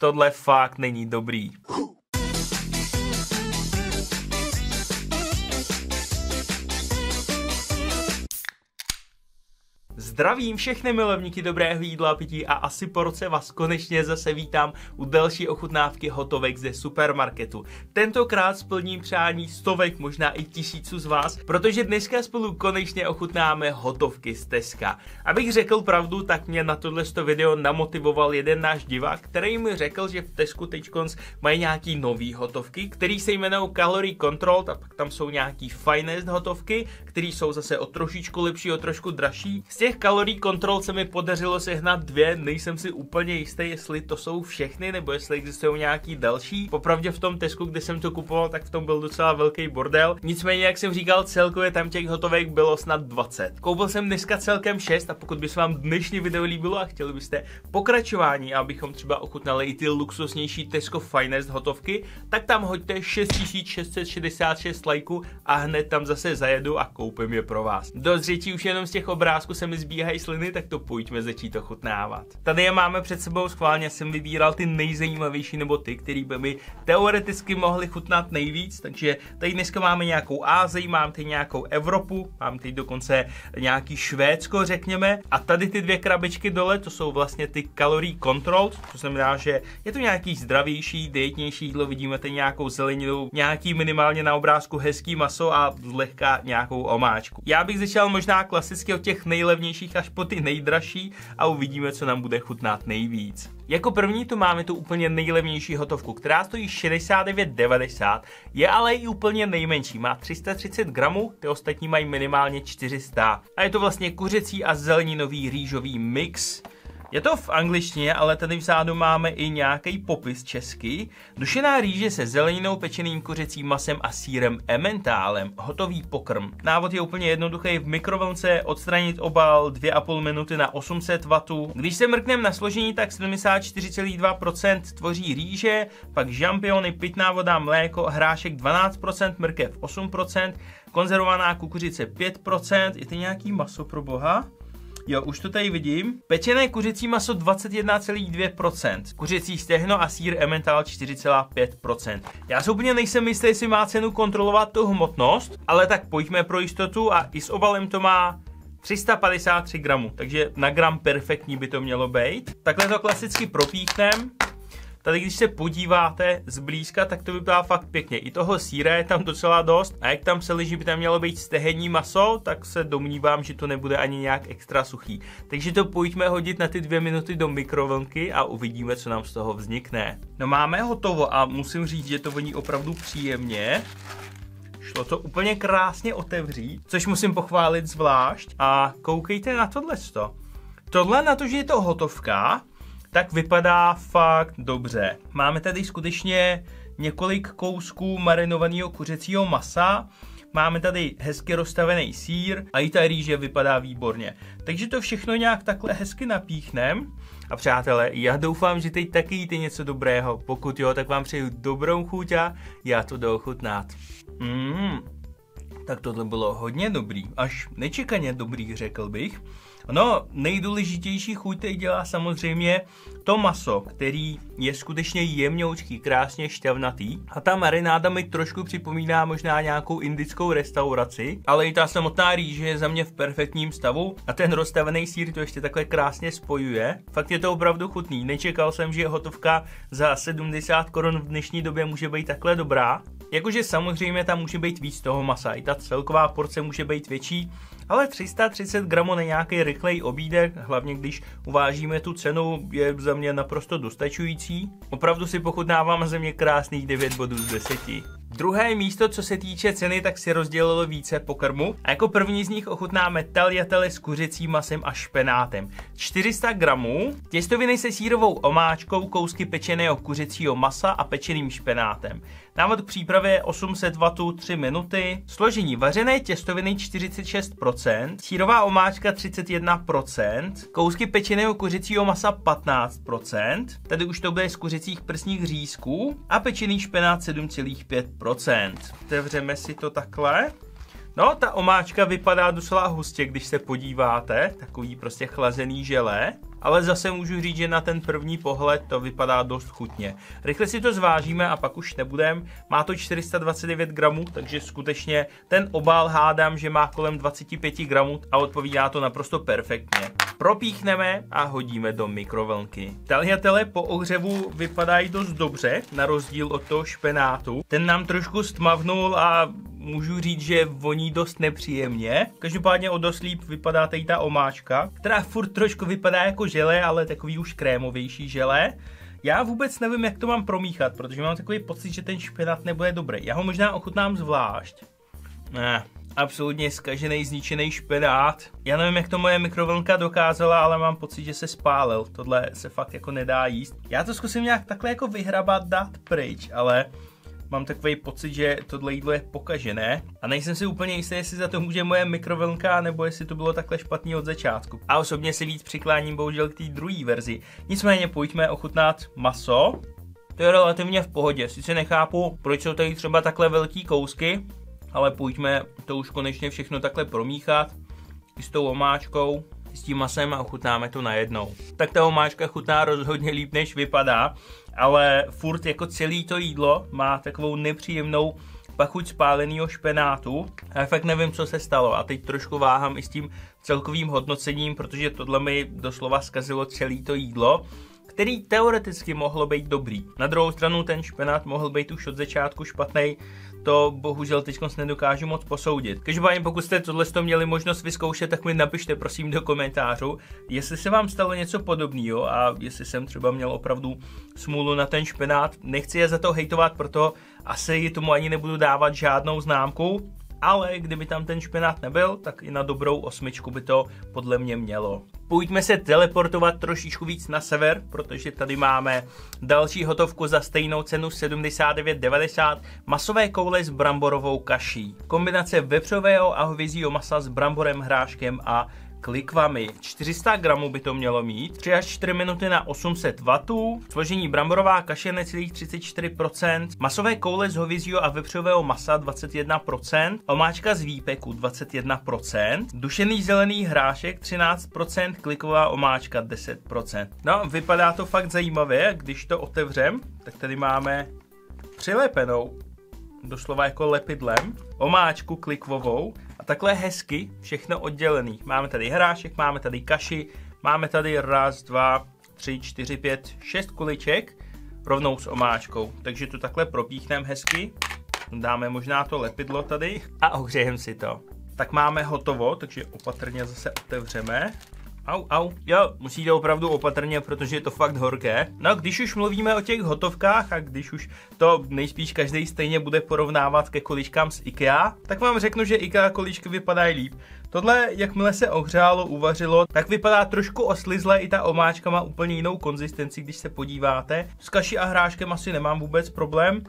tohle fakt není dobrý. Zdravím všechny milovníky dobrého jídla a pití a asi po roce vás konečně zase vítám u další ochutnávky hotovek ze supermarketu. Tentokrát splním přání stovek, možná i tisíců z vás, protože dneska spolu konečně ochutnáme hotovky z Teska. Abych řekl pravdu, tak mě na tohle video namotivoval jeden náš divák, který mi řekl, že v Tesku teďkonc mají nějaký nový hotovky, který se jmenují Calorie Control, a pak tam jsou nějaký finest hotovky, které jsou zase o trošičku lepší, o trošku dražší. Z těch kalorií kontrol se mi podařilo sehnat dvě, nejsem si úplně jistý, jestli to jsou všechny, nebo jestli existují nějaký další. Popravdě v tom Tesku, kde jsem to kupoval, tak v tom byl docela velký bordel. Nicméně, jak jsem říkal, celkově tam těch hotovek bylo snad 20. Koupil jsem dneska celkem 6 a pokud by se vám dnešní video líbilo a chtěli byste pokračování, abychom třeba ochutnali i ty luxusnější Tesco Finest hotovky, tak tam hoďte 6666 lajků a hned tam zase zajedu a koupím je pro vás. Do zřetí už jenom z těch obrázků se mi zbývá stíhají sliny, tak to pojďme začít ochutnávat. Tady je máme před sebou schválně, jsem vybíral ty nejzajímavější nebo ty, který by mi teoreticky mohly chutnat nejvíc, takže tady dneska máme nějakou Ázii, mám tady nějakou Evropu, mám tady dokonce nějaký Švédsko, řekněme, a tady ty dvě krabičky dole, to jsou vlastně ty calorie control, to znamená, že je to nějaký zdravější, dietnější jídlo, vidíme tady nějakou zeleninu, nějaký minimálně na obrázku hezký maso a zlehka nějakou omáčku. Já bych začal možná klasicky od těch nejlevnějších nejlevnějších až po ty nejdražší a uvidíme, co nám bude chutnat nejvíc. Jako první tu máme tu úplně nejlevnější hotovku, která stojí 69,90, je ale i úplně nejmenší, má 330 gramů, ty ostatní mají minimálně 400. A je to vlastně kuřecí a zeleninový rýžový mix, je to v angličtině, ale tady vzadu máme i nějaký popis český. Dušená rýže se zeleninou, pečeným kuřecím masem a sírem ementálem. Hotový pokrm. Návod je úplně jednoduchý. V mikrovlnce odstranit obal 2,5 minuty na 800 W. Když se mrkneme na složení, tak 74,2% tvoří rýže, pak žampiony, pitná voda, mléko, hrášek 12%, mrkev 8%, konzervovaná kukuřice 5%, je to nějaký maso pro boha? Jo, už to tady vidím. Pečené kuřecí maso 21,2%. Kuřecí stehno a sír Emmental 4,5%. Já se úplně nejsem jistý, jestli má cenu kontrolovat tu hmotnost, ale tak pojďme pro jistotu a i s obalem to má 353 gramů, takže na gram perfektní by to mělo být. Takhle to klasicky propíchnem Tady když se podíváte zblízka, tak to vypadá fakt pěkně. I toho síra je tam docela dost a jak tam se liží, by tam mělo být stehenní maso, tak se domnívám, že to nebude ani nějak extra suchý. Takže to pojďme hodit na ty dvě minuty do mikrovlnky a uvidíme, co nám z toho vznikne. No máme hotovo a musím říct, že to voní opravdu příjemně. Šlo to úplně krásně otevřít, což musím pochválit zvlášť. A koukejte na tohle. Tohle na to, že je to hotovka, tak vypadá fakt dobře. Máme tady skutečně několik kousků marinovaného kuřecího masa, máme tady hezky rozstavený sír a i ta rýže vypadá výborně. Takže to všechno nějak takhle hezky napíchnem. A přátelé, já doufám, že teď taky jíte něco dobrého. Pokud jo, tak vám přeju dobrou chuť a já to jdu ochutnat. Mm, tak tohle bylo hodně dobrý, až nečekaně dobrý, řekl bych. No, nejdůležitější chuť teď dělá samozřejmě to maso, který je skutečně jemňoučký, krásně šťavnatý. A ta marináda mi trošku připomíná možná nějakou indickou restauraci, ale i ta samotná rýže je za mě v perfektním stavu a ten rozstavený sír to ještě takhle krásně spojuje. Fakt je to opravdu chutný. Nečekal jsem, že hotovka za 70 korun v dnešní době může být takhle dobrá. Jakože samozřejmě tam může být víc toho masa, i ta celková porce může být větší, ale 330 gramů na nějaký rychlej obídek, hlavně když uvážíme tu cenu, je za mě naprosto dostačující. Opravdu si pochutnávám ze mě krásných 9 bodů z 10. Druhé místo, co se týče ceny, tak si rozdělilo více pokrmu. A jako první z nich ochutnáme tagliatelle s kuřecím masem a špenátem. 400 gramů, těstoviny se sírovou omáčkou, kousky pečeného kuřecího masa a pečeným špenátem. Návod k přípravě 800 W 3 minuty, složení vařené těstoviny 46%, sírová omáčka 31%, kousky pečeného kuřecího masa 15%, tady už to bude z kuřecích prsních řízků a pečený špenát 7,5%. Otevřeme si to takhle. No, ta omáčka vypadá docela hustě, když se podíváte, takový prostě chlazený želé. Ale zase můžu říct, že na ten první pohled to vypadá dost chutně. Rychle si to zvážíme a pak už nebudem. Má to 429 gramů, takže skutečně ten obal hádám, že má kolem 25 gramů a odpovídá to naprosto perfektně. Propíchneme a hodíme do mikrovlnky. Tagliatelle po ohřevu vypadají dost dobře, na rozdíl od toho špenátu. Ten nám trošku stmavnul a můžu říct, že voní dost nepříjemně. Každopádně o dost líp vypadá tady ta omáčka, která furt trošku vypadá jako žele, ale takový už krémovější žele. Já vůbec nevím, jak to mám promíchat, protože mám takový pocit, že ten špenát nebude dobrý. Já ho možná ochutnám zvlášť. Ne, absolutně skažený, zničený špenát. Já nevím, jak to moje mikrovlnka dokázala, ale mám pocit, že se spálil. Tohle se fakt jako nedá jíst. Já to zkusím nějak takhle jako vyhrabat, dát pryč, ale mám takový pocit, že tohle jídlo je pokažené a nejsem si úplně jistý, jestli za to může moje mikrovlnka nebo jestli to bylo takhle špatný od začátku. A osobně si víc přikláním bohužel k té druhé verzi. Nicméně pojďme ochutnat maso. To je relativně v pohodě. Sice nechápu, proč jsou tady třeba takhle velký kousky, ale pojďme to už konečně všechno takhle promíchat i s tou omáčkou, s tím masem a ochutnáme to najednou. Tak ta omáčka chutná rozhodně líp, než vypadá, ale furt jako celý to jídlo má takovou nepříjemnou pachuť spáleného špenátu. A fakt nevím, co se stalo. A teď trošku váhám i s tím celkovým hodnocením, protože tohle mi doslova zkazilo celé to jídlo který teoreticky mohlo být dobrý. Na druhou stranu ten špenát mohl být už od začátku špatný, to bohužel teď nedokážu moc posoudit. Každopádně pokud jste tohle měli možnost vyzkoušet, tak mi napište prosím do komentářů, jestli se vám stalo něco podobného a jestli jsem třeba měl opravdu smůlu na ten špenát. Nechci je za to hejtovat, proto asi tomu ani nebudu dávat žádnou známku, ale kdyby tam ten špenát nebyl, tak i na dobrou osmičku by to podle mě mělo. Pojďme se teleportovat trošičku víc na sever, protože tady máme další hotovku za stejnou cenu 79,90 masové koule s bramborovou kaší. Kombinace vepřového a hovězího masa s bramborem, hráškem a klikvami. 400 gramů by to mělo mít, 3 až 4 minuty na 800 W, složení bramborová kaše necelých 34%, masové koule z hovězího a vepřového masa 21%, omáčka z výpeku 21%, dušený zelený hrášek 13%, kliková omáčka 10%. No, vypadá to fakt zajímavě, když to otevřem, tak tady máme přilepenou doslova jako lepidlem, omáčku klikvovou takhle hezky všechno oddělený. Máme tady hrášek, máme tady kaši, máme tady raz, dva, tři, čtyři, pět, šest kuliček rovnou s omáčkou. Takže to takhle propíchneme hezky. Dáme možná to lepidlo tady a ohřejeme si to. Tak máme hotovo, takže opatrně zase otevřeme. Au, au. Jo, musíte opravdu opatrně, protože je to fakt horké. No, když už mluvíme o těch hotovkách a když už to nejspíš každý stejně bude porovnávat ke količkám z IKEA, tak vám řeknu, že IKEA količky vypadají líp. Tohle, jakmile se ohřálo, uvařilo, tak vypadá trošku oslizle, i ta omáčka má úplně jinou konzistenci, když se podíváte. S kaší a hráškem asi nemám vůbec problém.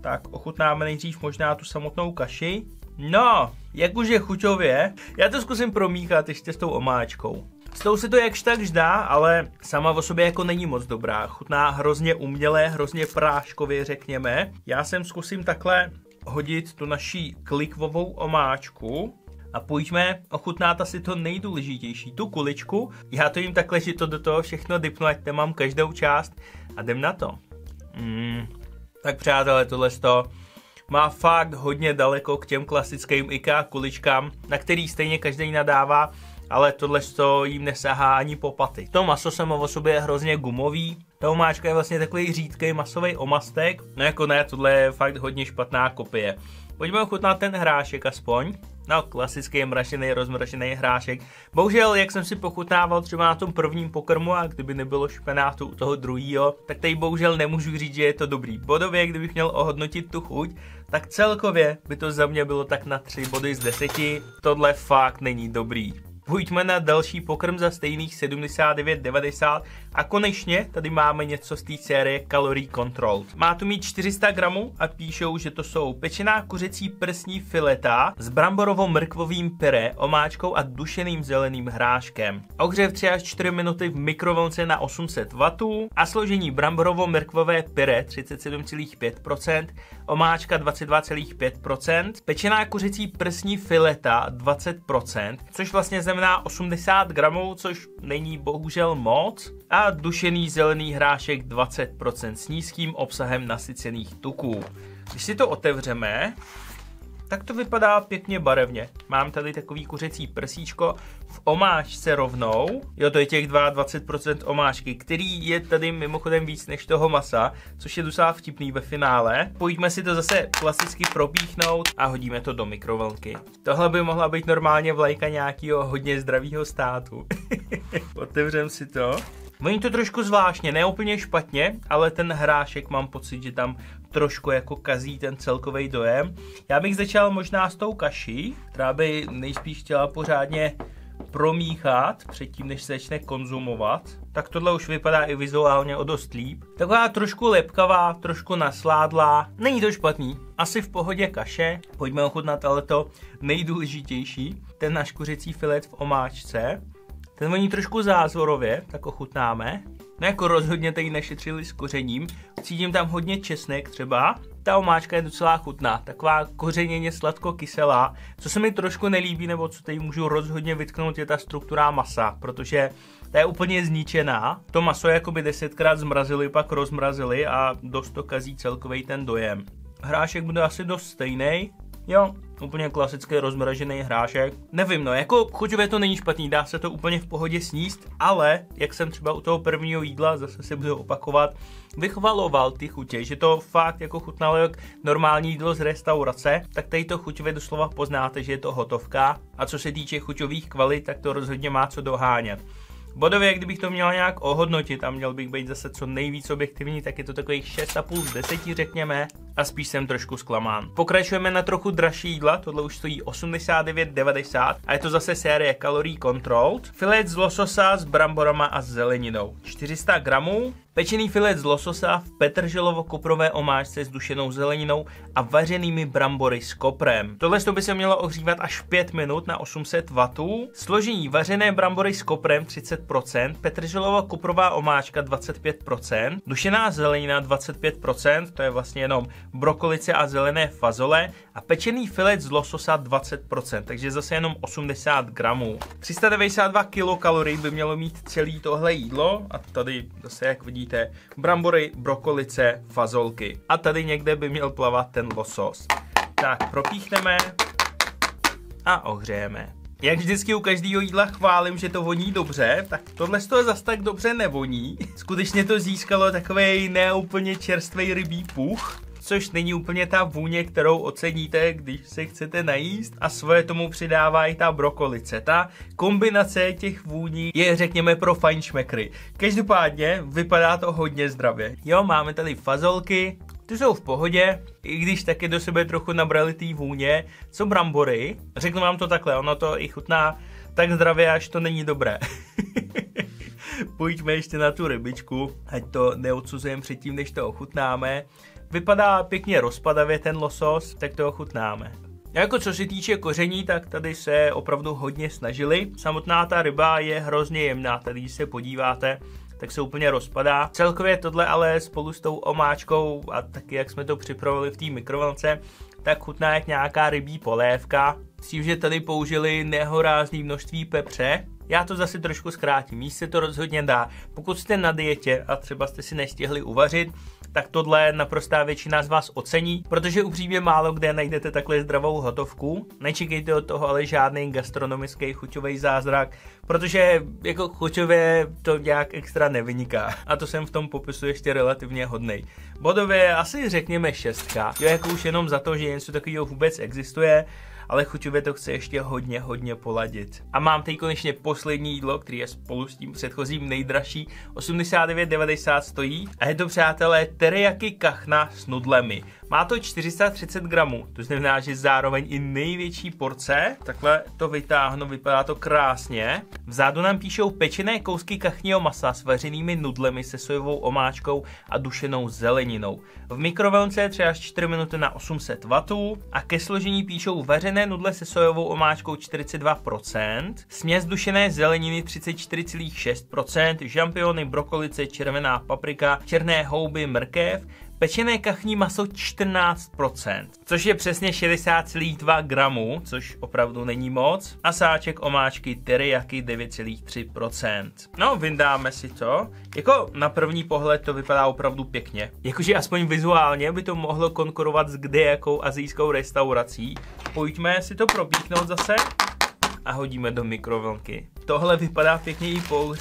Tak ochutnáme nejdřív možná tu samotnou kaši. No, jak už je chuťově, já to zkusím promíchat ještě s tou omáčkou. S tou se to jakž takž dá, ale sama o sobě jako není moc dobrá. Chutná hrozně umělé, hrozně práškově, řekněme. Já sem zkusím takhle hodit tu naší klikvovou omáčku a pojďme ochutnat asi to nejdůležitější, tu kuličku. Já to jim takhle, že to do toho všechno dypnu, ať mám každou část a jdem na to. Mm. Tak přátelé, tohle to má fakt hodně daleko k těm klasickým IKEA kuličkám, na který stejně každý nadává, ale tohle to jim nesahá ani po paty. To maso samo o sobě je hrozně gumový, ta omáčka je vlastně takový řídký masový omastek, no jako ne, tohle je fakt hodně špatná kopie. Pojďme ochutnat ten hrášek aspoň. No, klasický mrašený, rozmrašený hrášek. Bohužel, jak jsem si pochutnával třeba na tom prvním pokrmu a kdyby nebylo špenátu u toho druhého, tak tady bohužel nemůžu říct, že je to dobrý. Bodově, kdybych měl ohodnotit tu chuť, tak celkově by to za mě bylo tak na 3 body z 10. Tohle fakt není dobrý. Pojďme na další pokrm za stejných 79,90 a konečně tady máme něco z té série Calorie Control. Má to mít 400 gramů a píšou, že to jsou pečená kuřecí prsní fileta s bramborovo-mrkvovým pyré, omáčkou a dušeným zeleným hráškem. Ohřev 3 až 4 minuty v mikrovlnce na 800 W a složení bramborovo-mrkvové pyré 37,5%, omáčka 22,5%, pečená kuřecí prsní fileta 20%, což vlastně znamená znamená 80 gramů, což není bohužel moc. A dušený zelený hrášek 20% s nízkým obsahem nasycených tuků. Když si to otevřeme, tak to vypadá pěkně barevně. Mám tady takový kuřecí prsíčko v omáčce rovnou. Jo, to je těch 22% omáčky, který je tady mimochodem víc než toho masa, což je docela vtipný ve finále. Pojďme si to zase klasicky propíchnout a hodíme to do mikrovlnky. Tohle by mohla být normálně vlajka nějakého hodně zdravého státu. Otevřem si to. Voní to trošku zvláštně, ne úplně špatně, ale ten hrášek mám pocit, že tam trošku jako kazí ten celkový dojem. Já bych začal možná s tou kaší, která by nejspíš chtěla pořádně promíchat předtím, než se začne konzumovat. Tak tohle už vypadá i vizuálně o dost líp. Taková trošku lepkavá, trošku nasládlá. Není to špatný. Asi v pohodě kaše. Pojďme ochutnat ale to nejdůležitější. Ten náš kuřecí filet v omáčce. Ten voní trošku zázvorově, tak ochutnáme. No jako rozhodně tady nešetřili s kořením. Cítím tam hodně česnek třeba. Ta omáčka je docela chutná, taková kořeněně sladko-kyselá. Co se mi trošku nelíbí, nebo co tady můžu rozhodně vytknout, je ta struktura masa, protože ta je úplně zničená. To maso jakoby desetkrát zmrazili, pak rozmrazili a dost to kazí celkový ten dojem. Hrášek bude asi dost stejný, Jo, úplně klasický rozmražený hrášek. Nevím, no, jako chuťově to není špatný, dá se to úplně v pohodě sníst, ale jak jsem třeba u toho prvního jídla, zase se budu opakovat, vychvaloval ty chutě, že to fakt jako chutnalo jak normální jídlo z restaurace, tak tady to chuťově doslova poznáte, že je to hotovka. A co se týče chuťových kvalit, tak to rozhodně má co dohánět. Bodově, kdybych to měl nějak ohodnotit a měl bych být zase co nejvíc objektivní, tak je to takových 6,5 z 10 řekněme a spíš jsem trošku zklamán. Pokračujeme na trochu dražší jídla, tohle už stojí 89,90 a je to zase série Calorie Controlled. Filet z lososa s bramborama a zeleninou. 400 gramů, Pečený filet z lososa v petrželovo-koprové omáčce s dušenou zeleninou a vařenými brambory s koprem. Tohle by se mělo ohřívat až 5 minut na 800 W. Složení vařené brambory s koprem 30%, petrželovo-koprová omáčka 25%, dušená zelenina 25%, to je vlastně jenom brokolice a zelené fazole a pečený filet z lososa 20%, takže zase jenom 80 gramů. 392 kilokalorií by mělo mít celý tohle jídlo a tady zase jak vidíte brambory, brokolice, fazolky a tady někde by měl plavat ten losos. Tak propíchneme a ohřejeme. Jak vždycky u každého jídla chválím, že to voní dobře, tak tohle z toho zas tak dobře nevoní. Skutečně to získalo takový neúplně čerstvý rybí puch což není úplně ta vůně, kterou oceníte, když se chcete najíst a svoje tomu přidává i ta brokolice. Ta kombinace těch vůní je řekněme pro fajnšmekry. Každopádně vypadá to hodně zdravě. Jo, máme tady fazolky, ty jsou v pohodě, i když taky do sebe trochu nabrali té vůně, co brambory. Řeknu vám to takhle, ono to i chutná tak zdravě, až to není dobré. Pojďme ještě na tu rybičku, ať to neodsuzujeme předtím, než to ochutnáme. Vypadá pěkně rozpadavě ten losos, tak to ochutnáme. Jako co se týče koření, tak tady se opravdu hodně snažili. Samotná ta ryba je hrozně jemná, tady když se podíváte, tak se úplně rozpadá. Celkově tohle ale spolu s tou omáčkou a taky jak jsme to připravili v té mikrovlnce, tak chutná jak nějaká rybí polévka. S tím, že tady použili nehorázný množství pepře, já to zase trošku zkrátím, jíst se to rozhodně dá. Pokud jste na dietě a třeba jste si nestihli uvařit, tak tohle naprostá většina z vás ocení, protože upřímně málo kde najdete takhle zdravou hotovku. Nečekejte od toho ale žádný gastronomický chuťový zázrak, protože jako chuťově to nějak extra nevyniká. A to jsem v tom popisu ještě relativně hodnej. Bodově asi řekněme šestka, jo jako už jenom za to, že něco takového vůbec existuje, ale chuťově to chce ještě hodně, hodně poladit. A mám teď konečně poslední jídlo, který je spolu s tím předchozím nejdražší, 89,90 stojí a je to přátelé teriyaki kachna s nudlemi. Má to 430 gramů, to znamená, že zároveň i největší porce. Takhle to vytáhnu, vypadá to krásně. Vzadu nám píšou pečené kousky kachního masa s vařenými nudlemi se sojovou omáčkou a dušenou zeleninou. V mikrovlnce třeba až 4 minuty na 800 W a ke složení píšou vařené nudle se sojovou omáčkou 42%, směs dušené zeleniny 34,6%, žampiony, brokolice, červená paprika, černé houby, mrkev, pečené kachní maso 14%, což je přesně 60,2 gramů, což opravdu není moc, a sáček omáčky teriyaki 9,3%. No, vyndáme si to. Jako na první pohled to vypadá opravdu pěkně. Jakože aspoň vizuálně by to mohlo konkurovat s kdejakou azijskou restaurací. Pojďme si to propíchnout zase a hodíme do mikrovlnky. Tohle vypadá pěkně i po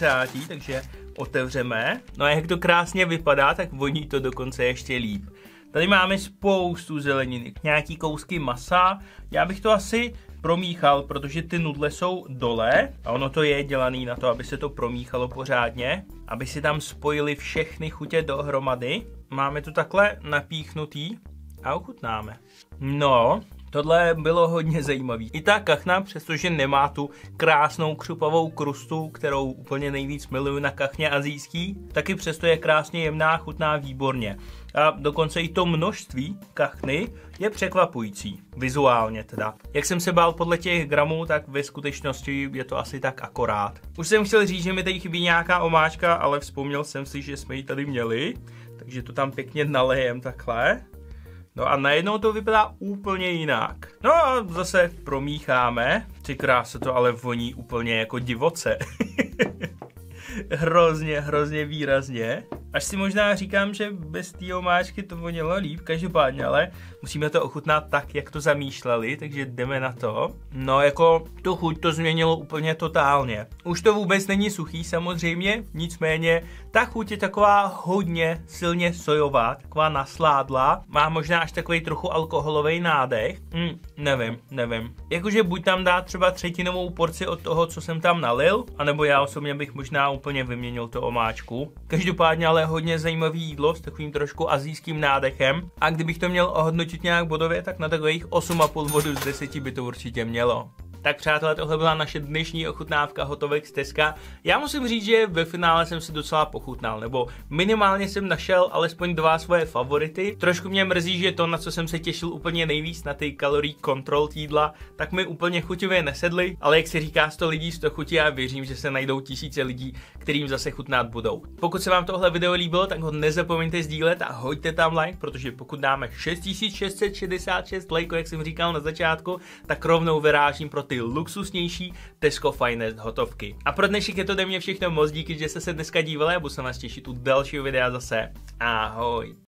takže otevřeme. No a jak to krásně vypadá, tak voní to dokonce ještě líp. Tady máme spoustu zeleniny, nějaký kousky masa. Já bych to asi promíchal, protože ty nudle jsou dole a ono to je dělaný na to, aby se to promíchalo pořádně, aby si tam spojili všechny chutě dohromady. Máme to takhle napíchnutý a ochutnáme. No, Tohle bylo hodně zajímavý. I ta kachna, přestože nemá tu krásnou křupavou krustu, kterou úplně nejvíc miluju na kachně azijský, taky přesto je krásně jemná, chutná výborně. A dokonce i to množství kachny je překvapující, vizuálně teda. Jak jsem se bál podle těch gramů, tak ve skutečnosti je to asi tak akorát. Už jsem chtěl říct, že mi tady chybí nějaká omáčka, ale vzpomněl jsem si, že jsme ji tady měli, takže to tam pěkně nalejem takhle. No a najednou to vypadá úplně jinak. No a zase promícháme. Ty se to ale voní úplně jako divoce. hrozně, hrozně výrazně. Až si možná říkám, že bez té omáčky to vonilo líp, každopádně, ale musíme to ochutnat tak, jak to zamýšleli, takže jdeme na to. No jako tu chuť to změnilo úplně totálně. Už to vůbec není suchý samozřejmě, nicméně ta chuť je taková hodně silně sojová, taková nasládla, má možná až takový trochu alkoholový nádech. Hm, nevím, nevím. Jakože buď tam dá třeba třetinovou porci od toho, co jsem tam nalil, anebo já osobně bych možná úplně vyměnil to omáčku. Každopádně ale hodně zajímavý jídlo s takovým trošku azijským nádechem a kdybych to měl ohodnotit nějak bodově, tak na takových 8,5 bodů z 10 by to určitě mělo. Tak přátelé, tohle byla naše dnešní ochutnávka hotovek z Teska. Já musím říct, že ve finále jsem si docela pochutnal, nebo minimálně jsem našel alespoň dva svoje favority. Trošku mě mrzí, že to, na co jsem se těšil úplně nejvíc, na ty kalorii kontrol jídla, tak mi úplně chutivě nesedly, ale jak se říká 100 lidí, 100 chutí a věřím, že se najdou tisíce lidí, kterým zase chutnat budou. Pokud se vám tohle video líbilo, tak ho nezapomeňte sdílet a hoďte tam like, protože pokud dáme 6666 lajků, jak jsem říkal na začátku, tak rovnou vyrážím pro ty luxusnější Tesco Finest hotovky. A pro dnešek je to ode mě všechno moc díky, že jste se dneska dívali a budu se vás těšit u dalšího videa zase. Ahoj.